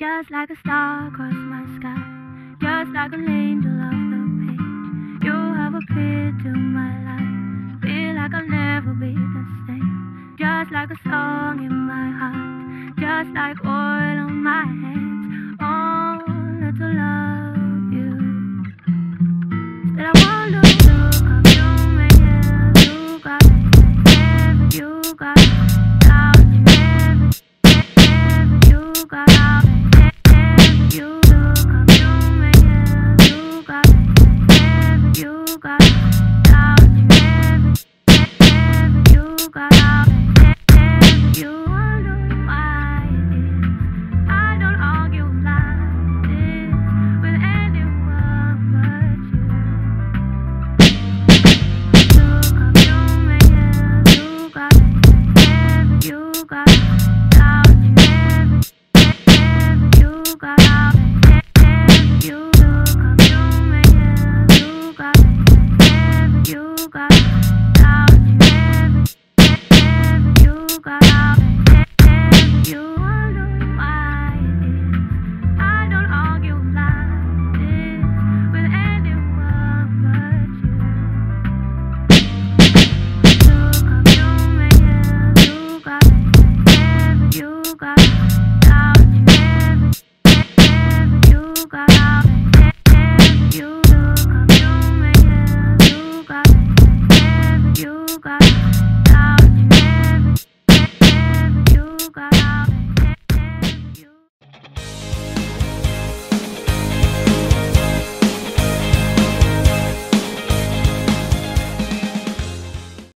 Just like a star across my sky, just like an angel off the page. You have appeared to my life, feel like I'll never be the same. Just like a song in my heart, just like oil